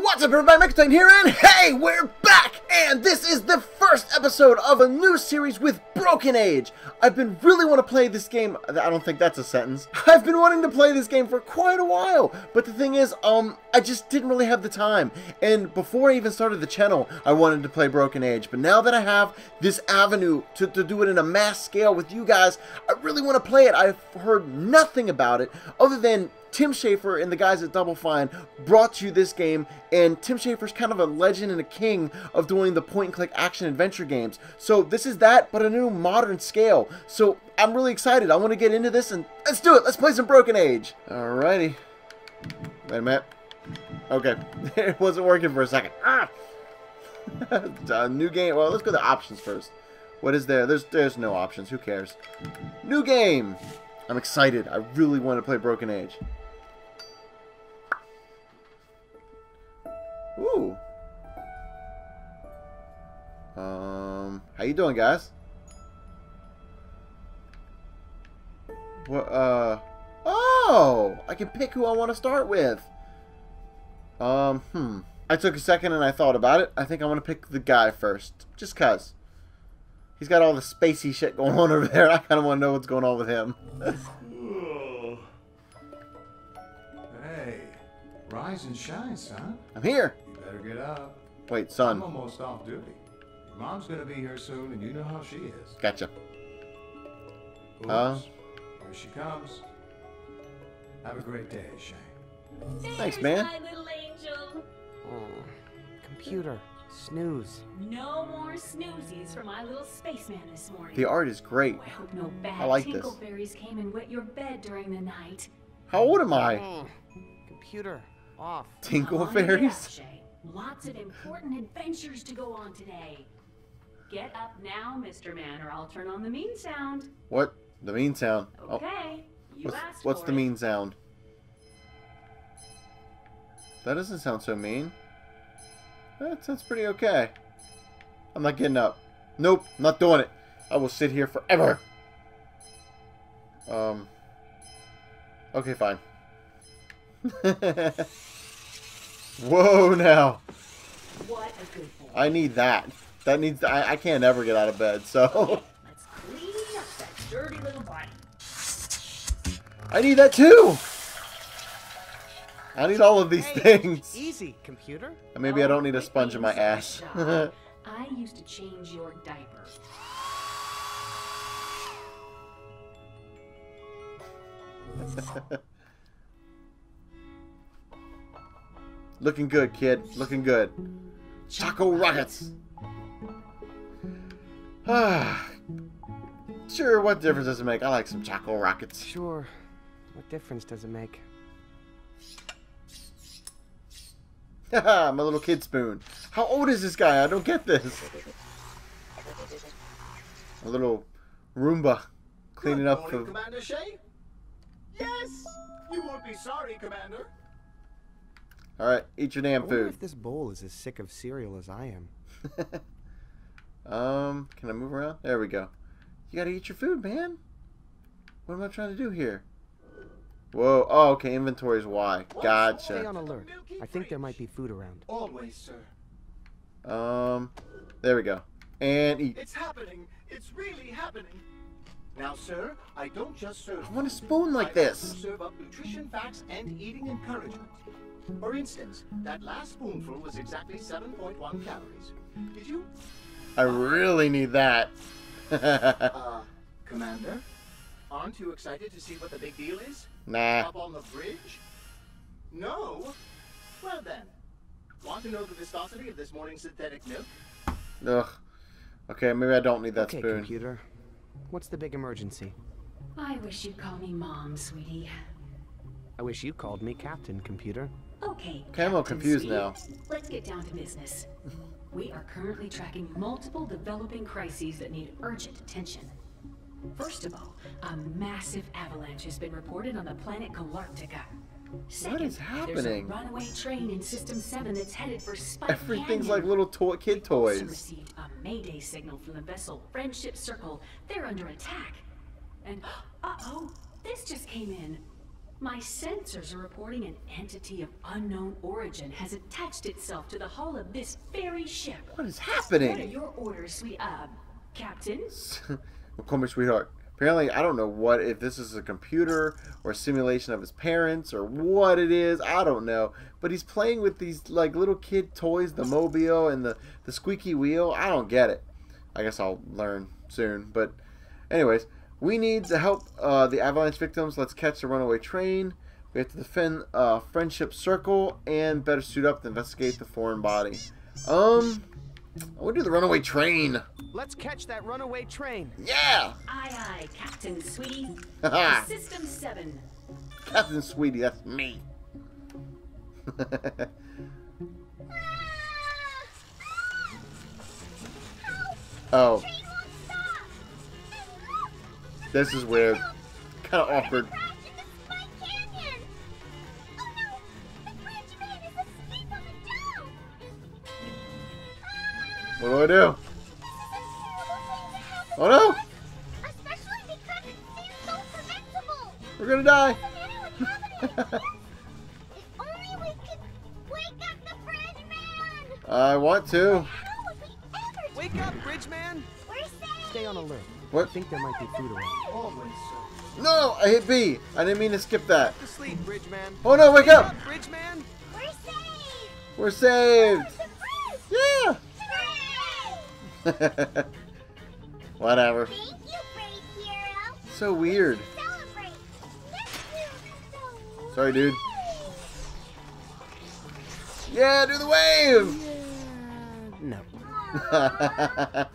What's up everybody, Mako Titan here, and hey, we're back! And this is the first episode of a new series with Broken Age. I've been really want to play this game, I don't think that's a sentence. I've been wanting to play this game for quite a while, but the thing is, um, I just didn't really have the time. And before I even started the channel, I wanted to play Broken Age, but now that I have this avenue to, to do it in a mass scale with you guys, I really want to play it. I've heard nothing about it, other than Tim Schafer and the guys at Double Fine brought you this game, and Tim Schafer's kind of a legend and a king of doing the point-and-click action-adventure games. So this is that, but a new modern scale. So I'm really excited. I want to get into this, and let's do it. Let's play some Broken Age. Alrighty. Wait a minute. Okay. it wasn't working for a second. Ah! uh, new game. Well, let's go to options first. What is there? There's there's no options. Who cares? New game. I'm excited. I really want to play Broken Age. Ooh. Um, how you doing, guys? What, uh, oh, I can pick who I want to start with. Um, hmm. I took a second and I thought about it. I think I want to pick the guy first, just cuz. He's got all the spacey shit going on over there. I kind of want to know what's going on with him. hey, rise and shine, son. I'm here. You better get up. Wait, son. I'm almost off duty. Your mom's gonna be here soon, and you know how she is. Gotcha. Oops. Uh. Here she comes. Have a great day, Shay. Thanks, man. My little angel. Oh, computer, snooze. No more snoozies for my little spaceman this morning. The art is great. Oh, I hope no bad I like this. tinkleberries came and wet your bed during the night. How old am I? Oh, computer, off. Tinkle Come on, get up, fairies? Lots of important adventures to go on today. Get up now, Mr. Man, or I'll turn on the mean sound. What? The mean sound. Oh, Okay. you what's, asked what's for the it. mean sound? That doesn't sound so mean. That sounds pretty okay. I'm not getting up. Nope, not doing it. I will sit here forever. Um. Okay, fine. Whoa, now. What a good boy. I need that. That needs. I, I can't ever get out of bed, so Let's clean up that dirty little body. I need that too. I need all of these Hey, things. Easy, computer. And Maybe I don't need a Oh, sponge in my ass. I used to change your diaper. Looking good, kid. Looking good. Choco Rockets. Ah. sure, what difference does it make? I like some Choco Rockets. Sure. What difference does it make? Haha, my little kid spoon. How old is this guy? I don't get this. A little Roomba cleaning Good up morning, the. Commander Shay. Yes, you won't be sorry, Commander. Alright, eat your I damn wonder food. if this bowl is as sick of cereal as I am. Um, can I move around? There we go. You gotta eat your food, man. What am I trying to do here? Whoa. Oh, okay. Inventory is Y. Stay Gotcha. on alert. I think there might be food around. Always, sir. Um, there we go. And eat. It's happening. It's really happening. Now, sir, I don't just serve. I want a spoon like I this. also serve up nutrition facts and eating encouragement. For instance, that last spoonful was exactly 7.1 calories. Did you, I really need that. uh, Commander? Aren't you excited to see what the big deal is? nah. Up on the bridge? No? Well then, want to know the viscosity of this morning's synthetic milk? Ugh. Okay, maybe I don't need that okay, spoon. computer. What's the big emergency? I wish you'd call me Mom, sweetie. I wish you called me Captain Computer. Okay. Okay, I'm all Captain confused Sweet, now. Let's get down to business. We are currently tracking multiple developing crises that need urgent attention. First of all, a massive avalanche has been reported on the planet Galactica. Second, is There's a happening? runaway train in System 7 that's headed for Spike Everything's Canyon. like little toy kid We also toys. received a mayday signal from the vessel Friendship Circle. They're under attack. And uh-oh, this just came in. My sensors are reporting an entity of unknown origin has attached itself to the hull of this very ship. What is happening? What are happening? your orders, sweet, uh, Captain? me sweetheart. Apparently, I don't know what if this is a computer or a simulation of his parents or what it is. I don't know. But he's playing with these like little kid toys, the mobile and the the squeaky wheel. I don't get it. I guess I'll learn soon. But, anyways, we need to help uh, the avalanche victims. Let's catch the runaway train. We have to defend uh, Friendship Circle and better suit up to investigate the foreign body. Um, I want to do the runaway train. Let's catch that runaway train. Yeah! Aye, aye, Captain Sweetie. System 7. Captain Sweetie, that's me. oh, this is weird. Kind of awkward. What do I do? Oh no! Especially because it seems so. We're gonna die! if only we could wake up the bridge man. I want to. How would we ever do Wake up, Bridgeman! We're. Stay on alert. I What? think there might be food around. Always. No! I hit B! I didn't mean to skip that. To sleep, Oh no, wake up! Bridgeman! We're safe. We're saved! The. Yeah! Hooray! Whatever. Thank you, brave hero. So weird. Celebrate. Let's do the Sorry, dude. Yeah, do the wave! No.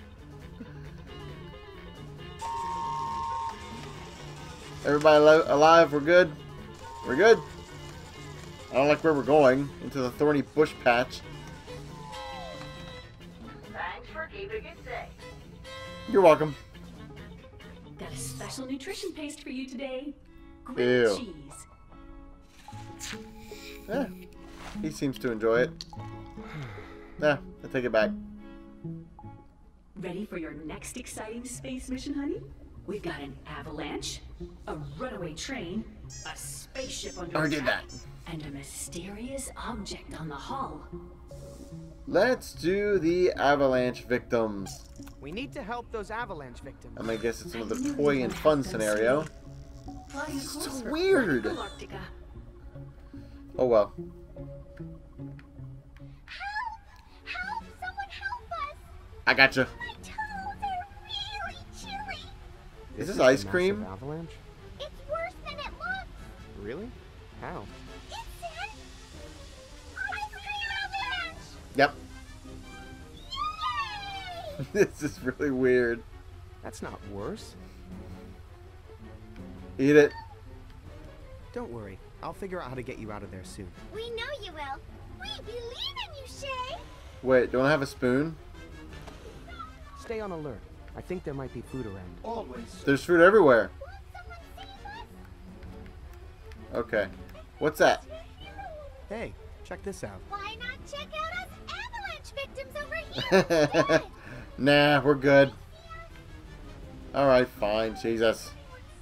Everybody alive? We're good? We're good? I don't like where we're going. Into the thorny bush patch. Thanks for keeping it. You're welcome. Got a special nutrition paste for you today. Ew. Grilled cheese. Yeah. He seems to enjoy it. Yeah, I take it back. Ready for your next exciting space mission, honey? We've got an avalanche, a runaway train, a spaceship under attack, that. and a mysterious object on the hull. Let's do the avalanche victims. We need to help those avalanche victims. I mean, I guess it's another toy and fun scenario. Flying So weird. Oh well. Help! Help! Someone help us! I gotcha. My toes are really chilly. Is this ice cream? Avalanche? It's worse than it looks. Really? How? Yep. This is really weird. That's not worse. Eat it. Don't worry. I'll figure out how to get you out of there soon. We know you will. We believe in you, Shay. Wait, don't I have a spoon? Stay on alert. I think there might be food around. Always. There's food everywhere. Won't someone save us? Okay. What's that? Hey, check this out. Why not check out us avalanche victims over here? nah, we're good. Alright, fine. Jesus.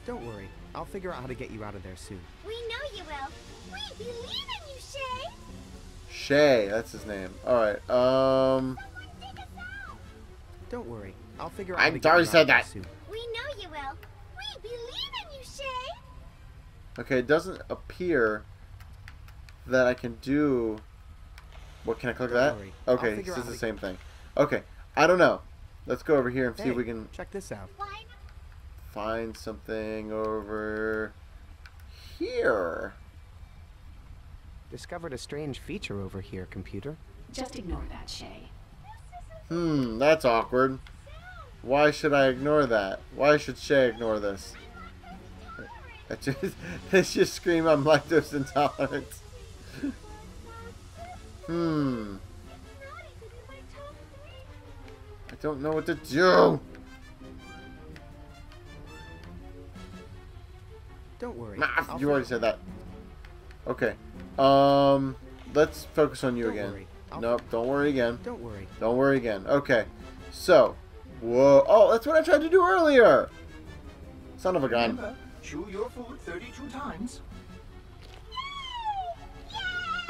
Don't worry. I'll figure out how to get you out of there soon. we know you will. We believe in you, Shay. Shay, that's his name. Alright, um... Someone dig us out. Don't worry. I'll figure out I how to get already you said of that. soon. We know you will. We believe in you, Shay. Okay, it doesn't appear that I can do... What, can I click Don't that? worry. Okay, figure it's out just how the same thing. Okay, I don't know. Let's go over here and see if we can check this out. Find something over here. Discovered a strange feature over here, computer. Just ignore that, Shay. Hmm, that's awkward. Why should I ignore that? Why should Shay ignore this? I just, it's just scream I'm lactose intolerant. Hmm, Naughty to be my top three. I don't know what to do. Don't worry. Nah, I'll you already said that. Okay. Um, let's focus on you Don't again. worry. Nope, don't worry again. Don't worry. Don't worry again. Okay. So, whoa. Oh, that's what I tried to do earlier. Son of a gun. Remember, chew your food 32 times.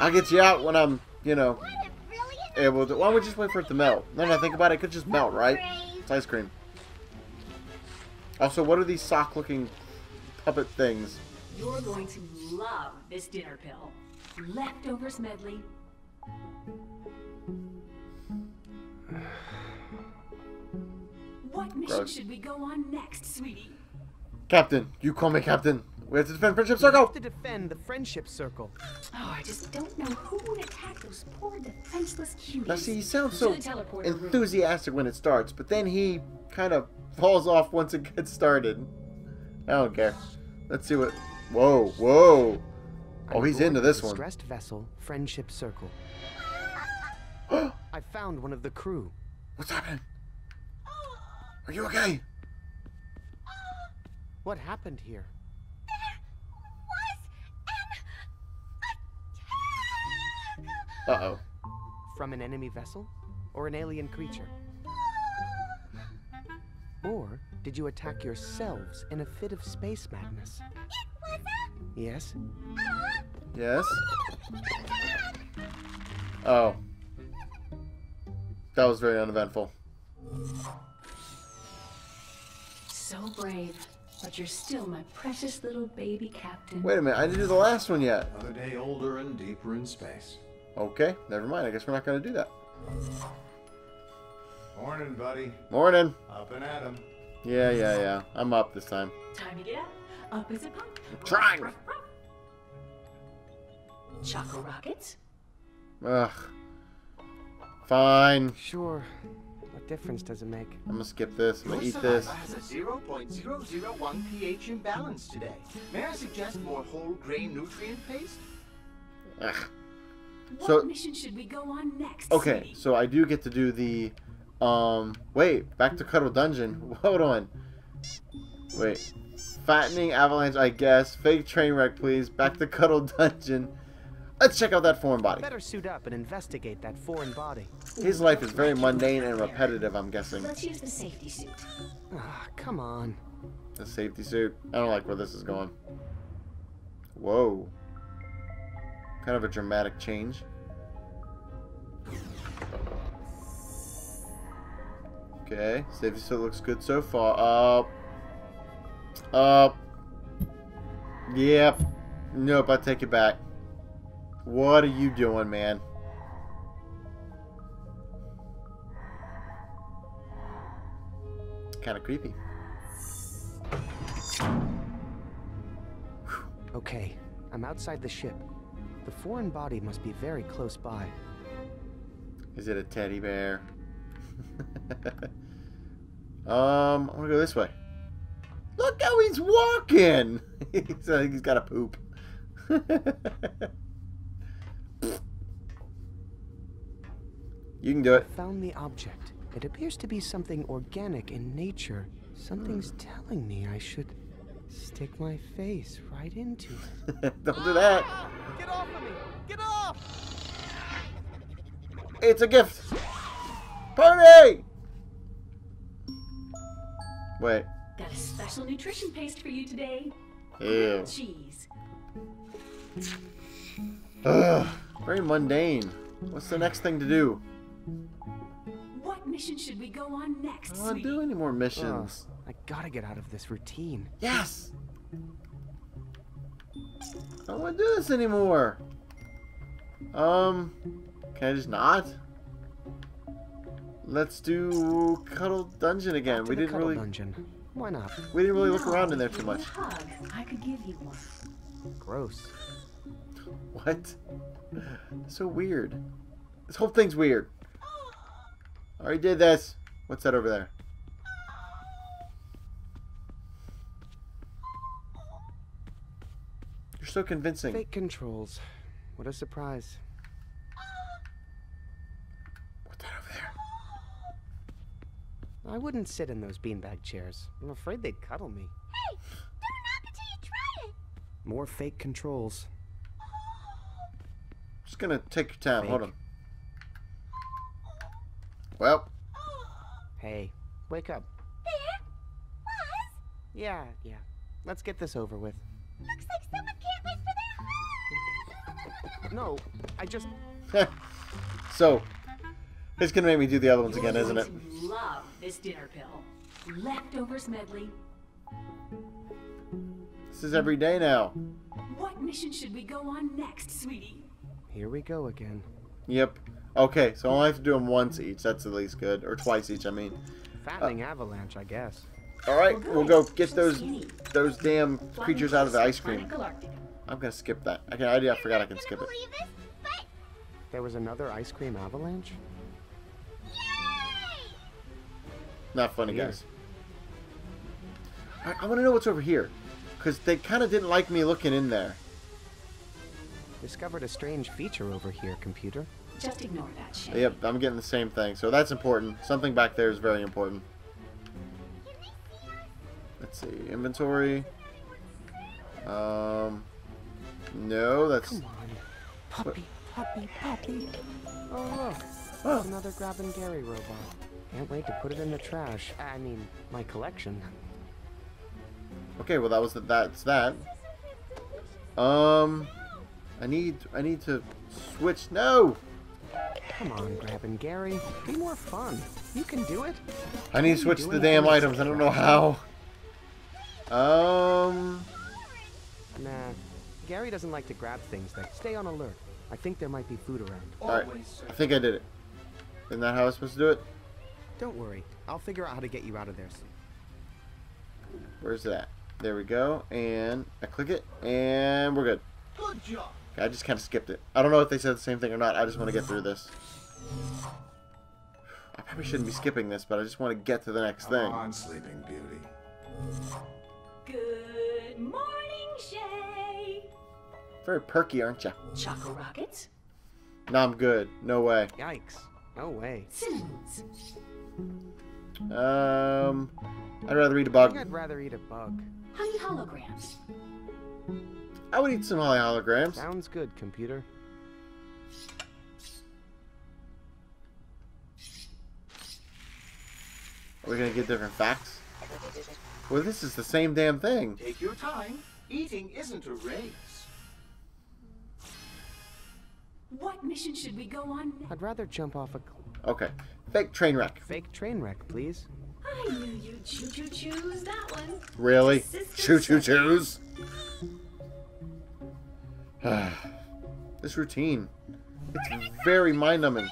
I'll get you out when I'm, you know, What a able to. Why don't we just wait for it to melt? Then I think about it, it could just melt, right? It's ice cream. Also, what are these sock-looking puppet things? You're going to love this dinner pill. Leftovers medley. What mission Gross. should we go on next, sweetie? Captain, you call me Captain. We have to defend Friendship Circle! We have to defend the friendship circle. Oh, I just don't know who would attack those poor defenseless cuties. Now, see, he sounds so the room. enthusiastic when it starts, but then he kind of falls off once it gets started. I don't care. Let's see what. Whoa, whoa. Oh, he's into this one. Distressed vessel, friendship circle. I found one of the crew. What's happening? Are you okay? What happened here? Uh oh. From an enemy vessel? Or an alien creature? Or did you attack yourselves in a fit of space madness? Yes? Yes? Oh. That was very uneventful. So brave, but you're still my precious little baby captain. Wait a minute, I didn't do the last one yet. Another day older and deeper in space. Okay, never mind. I guess we're not going to do that. Morning, buddy. Morning. Up and at 'em. Yeah, yeah, yeah. I'm up this time. Time to get up. Up as a pump. trying. Ruff, ruff. Choco rockets. Ugh. Fine. Sure. What difference does it make? I'm gonna skip this. I'm gonna eat this. saliva has a 0.001 pH imbalance today. May I suggest more whole grain nutrient paste? Ugh. What So- mission should we go on next? Okay, sweetie? so I do get to do the, um, wait, back to Cuddle Dungeon. Hold on. Wait. Fattening avalanche, I guess. Fake train wreck, please. Back to Cuddle Dungeon. Let's check out that foreign body. Better suit up and investigate that foreign body. His life is very mundane and repetitive, I'm guessing. Let's use the safety suit. Ah, come on. The safety suit. I don't like where this is going. Whoa. Kind of a dramatic change. Okay, safety suit looks good so far. Up. Up. Yep. Nope, I take it back. What are you doing, man? Kind of creepy. Okay, I'm outside the ship. The foreign body must be very close by. Is it a teddy bear? um, I'm gonna go this way. Look how he's walking! he's, uh, he's got a poop. you can do it. Found the object. It appears to be something organic in nature. Something's telling me I should stick my face right into it. Don't do that. Get off of me! Get off! It's a gift. Party! Wait. Got a special nutrition paste for you today. Ew. Cheese. Ugh. Very mundane. What's the next thing to do? What mission should we go on next, I don't want to do any more Ugh, missions. I gotta get out of this routine. Yes! I don't want to do this anymore. Um, can I just not? Let's do Cuddle Dungeon again. We didn't really, dungeon. Why not? we didn't really look around in there too much. I could give you one. Gross. What? So weird. This whole thing's weird. I already did this. What's that over there? So convincing. Fake controls. What a surprise. What's that over there? I wouldn't sit in those beanbag chairs. I'm afraid they'd cuddle me. Hey, don't knock until you try it. More fake controls. Just gonna take your time. Hold on. Well, Hey, wake up. There. Was. Yeah, yeah. Let's get this over with. No, I just. so, it's gonna make me do the other ones You're again, isn't it? going to Love this dinner pill. Leftovers medley. This is every day now. What mission should we go on next, sweetie? Here we go again. Yep. Okay, so I only have to do them once each. That's at least good. Or twice each, I mean. Fattening avalanche, I guess. Alright, Well, we'll go get those those damn creatures out of the ice to cream. Planet Galactica. I'm gonna skip that. I, can, I, I forgot I can skip it. this, but There was another ice cream avalanche? yay! Not funny, Weird. guys. I, I want to know what's over here. Because they kind of didn't like me looking in there. Discovered a strange feature over here, computer. Just ignore that shit. Yep, I'm getting the same thing. So that's important. Something back there is very important. Let's see. Inventory. Um. No, that's. Come on. Puppy, puppy, puppy. Oh, look. Oh. Another Grab and Gary robot. Can't wait to put it in the trash. I mean, my collection. Okay, well that was the, that's that. Um, I need I need to switch. No, Come on, Grab and Gary. Be more fun. You can do it. I need to switch the damn items. I don't know how. Um, Nah. Gary doesn't like to grab things that stay on alert. I think there might be food around. all right. I think I did it. Isn't that how I was supposed to do it? Don't worry. I'll figure out how to get you out of there soon. Where's that? There we go. And I click it, and we're good. Good job. I just kind of skipped it. I don't know if they said the same thing or not. I just want to get through this. I probably shouldn't be skipping this, but I just want to get to the next Come thing. on, Sleeping Beauty. Very perky, aren't you? Choco rockets. No, I'm good. No way. Yikes. No way. Cinnamons. Um, I'd rather eat a bug. think I'd rather eat a bug. Honey holograms. I would eat some holly holograms. Sounds good, computer. Are we gonna get different facts? Well, this is the same damn thing. Take your time. Eating isn't a race. What mission should we go on next? I'd rather jump off a cl- Okay. Fake train wreck. fake train wreck, please. I knew you'd choo choo choose that one. Really? Choo choo Sister. choose. this routine. It's very mind numbing.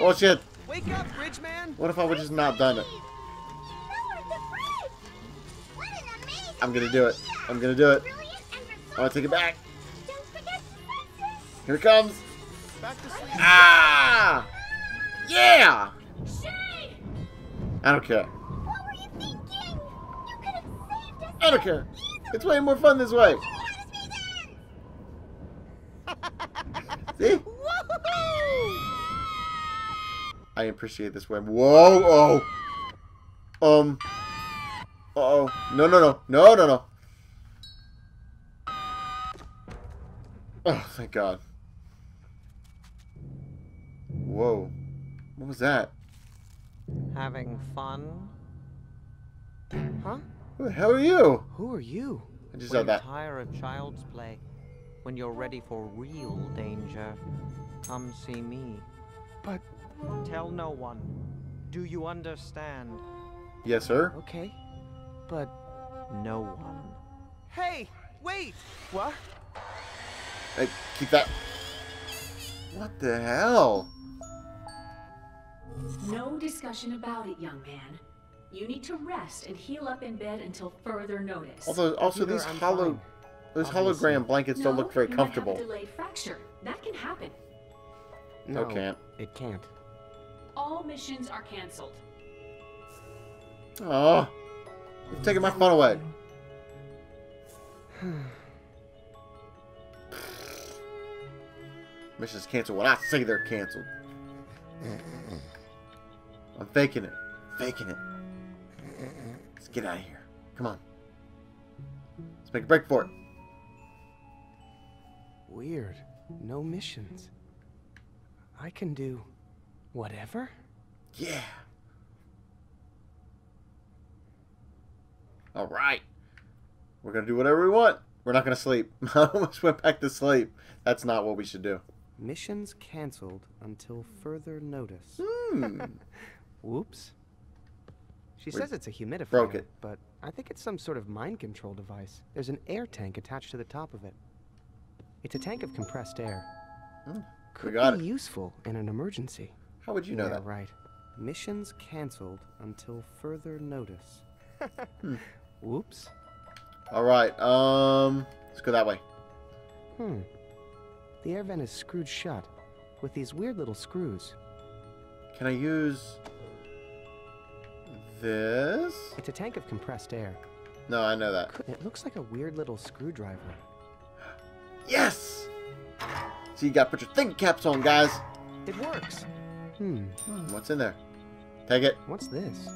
Oh shit. Wake up, bridge man! What if I would just not done it? Lower the bridge! What an amazing I'm gonna do it. I'm gonna do it. I'm gonna take it back. Don't forget the fences! Here it comes. Back to sleep. Ah! Yeah! Shay! I don't care. What were you thinking? You could have saved us I don't care. It's way more fun this way. See? I appreciate this way. Whoa! Oh. Um. Uh oh. No! No! No! No! No! No! Oh, thank God. Whoa. What was that? Having fun? Huh? Who the hell are you? Who are you? I just when saw you that. tire of child's play, when you're ready for real danger, come see me. But Tell no one. Do you understand? Yes, sir. okay. But No one. hey, wait. What? Hey, keep that. What the hell? No discussion about it, young man. You need to rest and heal up in bed until further notice. Also, also Computer, these I'm hollow, fine. those Obviously. hologram blankets don't look very you might have a comfortable. delayed fracture. That can happen. No, can't. It can't. All missions are canceled. Oh, you've taken my fun away. Missions canceled when I say they're canceled. I'm faking it. Faking it. Let's get out of here. Come on. Let's make a break for it. Weird. No missions. I can do whatever? Yeah. All right. We're going to do whatever we want. We're not gonna sleep. I almost went back to sleep. That's not what we should do. Missions cancelled until further notice. Hmm. Whoops. She says it's a humidifier, broke it. but I think it's some sort of mind control device. There's an air tank attached to the top of it. It's a tank of compressed air. Hmm, Could got be it. useful in an emergency. How would you know yeah, that? right. Missions cancelled until further notice. Hmm. Whoops. All right. Um, let's go that way. Hmm. The air vent is screwed shut with these weird little screws. Can I use this? It's a tank of compressed air. No, I know that. It looks like a weird little screwdriver. Yes. So you gotta put your thinking caps on, guys. It works. Hmm. Hmm, what's in there? Take it. What's this?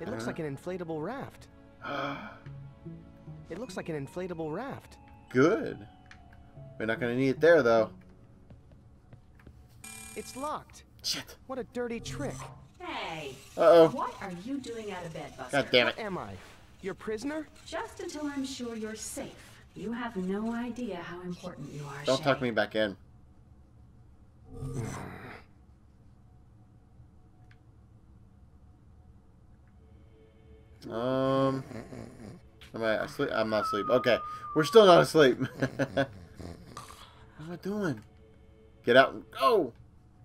It looks Uh-huh. like an inflatable raft. It looks like an inflatable raft. Good. We're not gonna need it there though. It's locked. Shit. What a dirty trick. Hey, Uh oh. what are you doing out of bed, Buster? God damn What it. am I? Your prisoner? Just until I'm sure you're safe. You have no idea how important you are, Don't talk Shay. me back in. Um, am I asleep? I'm not asleep. Okay, we're still not asleep. what am I doing? Get out and go.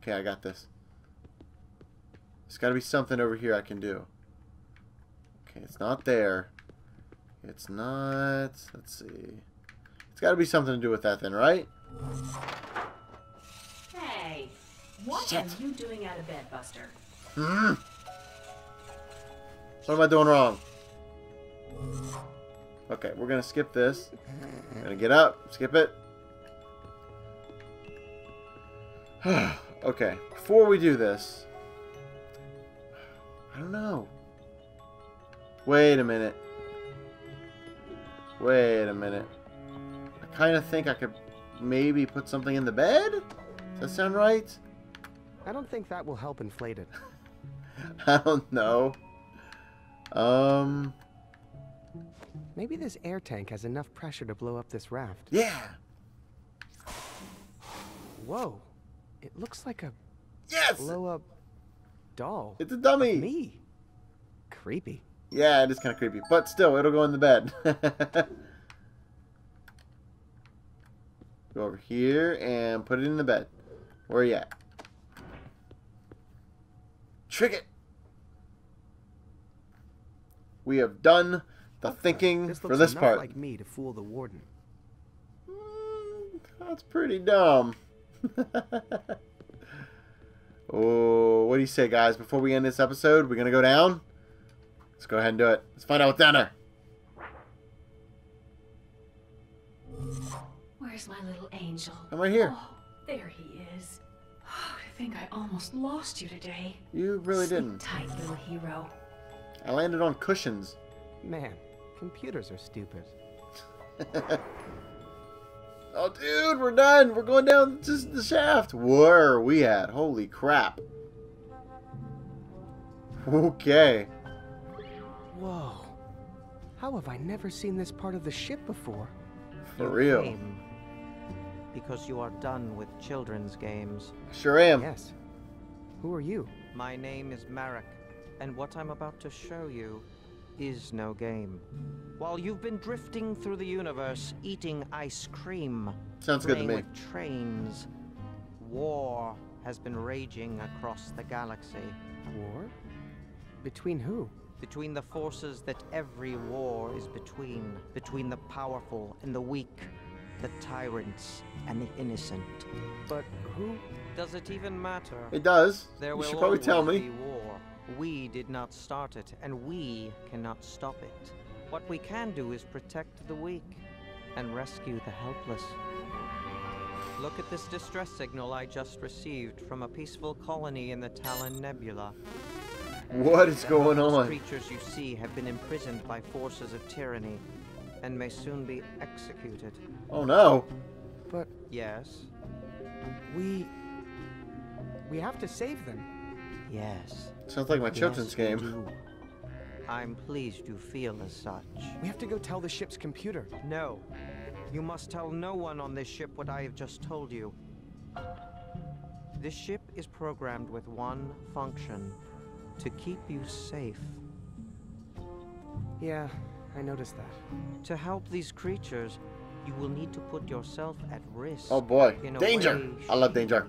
Okay, I got this. There's got to be something over here I can do. Okay, it's not there. It's not. Let's see. It's got to be something to do with that then, right? Hey, what Shit. are you doing out of bed, Buster? Hmm. What am I doing wrong? Okay, we're gonna skip this. We're gonna get up, skip it. okay, before we do this, I don't know. Wait a minute. Wait a minute. I kind of think I could maybe put something in the bed. Does that sound right? I don't think that will help inflate it. I don't know. Um, Maybe this air tank has enough pressure to blow up this raft. yeah. Whoa. It looks like a Yes! blow up doll. It's a dummy. Me. Creepy. Yeah, it is kind of creepy, but still, it'll go in the bed. go over here and put it in the bed. Where are you at? Trick it. We have done the thinking This for this part. like me to fool the warden. Mm, That's pretty dumb. oh, what do you say, guys? Before we end this episode, we're gonna go down. Let's go ahead and do it. Let's find out what's down there. Where's my little angel? I'm right here. Oh, there he is. Oh, I think I almost lost you today. You really Sleep didn't. tight, little hero. I landed on cushions. Man, computers are stupid. Oh, dude, we're done. We're going down just the shaft. Where are we at? Holy crap. Okay. Whoa. How have I never seen this part of the ship before? For You real. came Because you are done with children's games. Sure am. Yes. Who are you? My name is Marek, and what I'm about to show you is no game. While you've been drifting through the universe, eating ice cream, Sounds good to playing me. with trains, war has been raging across the galaxy. War? Between who? Between the forces that every war is between, between the powerful and the weak, the tyrants and the innocent. But who? Does it even matter? It does. There you will should probably tell me. war. We did not start it, and we cannot stop it. What we can do is protect the weak and rescue the helpless. Look at this distress signal I just received from a peaceful colony in the Talon Nebula. What is The going helpless on? creatures you see have been imprisoned by forces of tyranny and may soon be executed. Oh no. But Yes, we. We have to save them. yes. Sounds like my children's Yes, game. I'm pleased you feel as such. We have to go tell the ship's computer. No. You must tell no one on this ship what I have just told you. This ship is programmed with one function. To keep you safe. Yeah, I noticed that. To help these creatures, you will need to put yourself at risk. Oh boy. Danger! I love danger.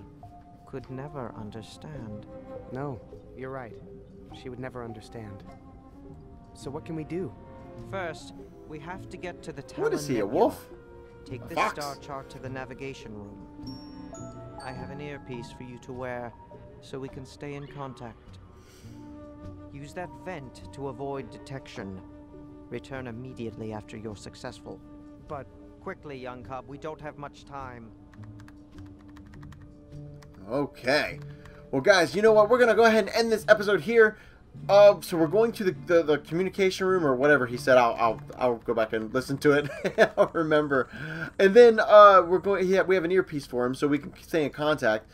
Could never understand. No, you're right. She would never understand. So what can we do? First, we have to get to the What is Talon he, a wolf? Take A this fox? star chart to the navigation room. I have an earpiece for you to wear, so we can stay in contact. Use that vent to avoid detection. Return immediately after you're successful. But Quickly, young cub, we don't have much time. Okay. Well, guys, you know what? We're going to go ahead and end this episode here. Uh, so we're going to the, the, the communication room or whatever he said. I'll, I'll, I'll go back and listen to it. I'll remember. And then uh, we're going. Yeah, we have an earpiece for him so we can stay in contact.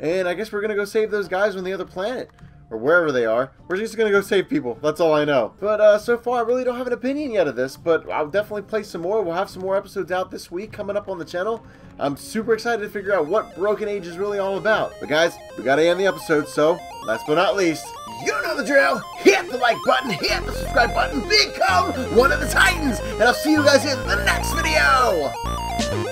And I guess we're gonna go save those guys on the other planet or wherever they are. We're just gonna go save people. That's all I know. But uh, so far, I really don't have an opinion yet of this. But I'll definitely play some more. We'll have some more episodes out this week coming up on the channel. I'm super excited to figure out what Broken Age is really all about. But guys, we gotta end the episode. So last but not least, you know the drill. Hit the like button, hit the subscribe button, become one of the Titans, and I'll see you guys in the next video.